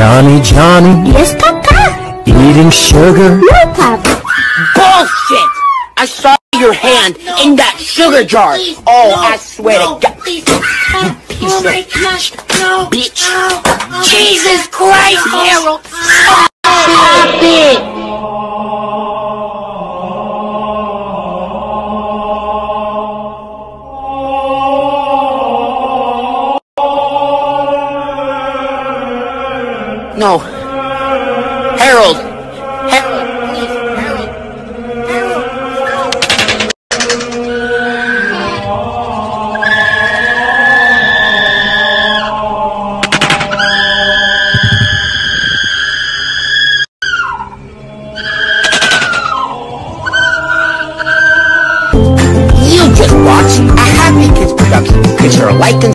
Johnny, Johnny, Yes, Papa. eating sugar. No, Papa. Bullshit! I saw your hand in that sugar jar. Oh, I swear to God. Please. Oh, oh my gosh. No. Bitch. Oh, Jesus Christ, Harold! No. Harold! Harold, please, Harold! Harold! You just watched a Happy Kids production. Be sure like and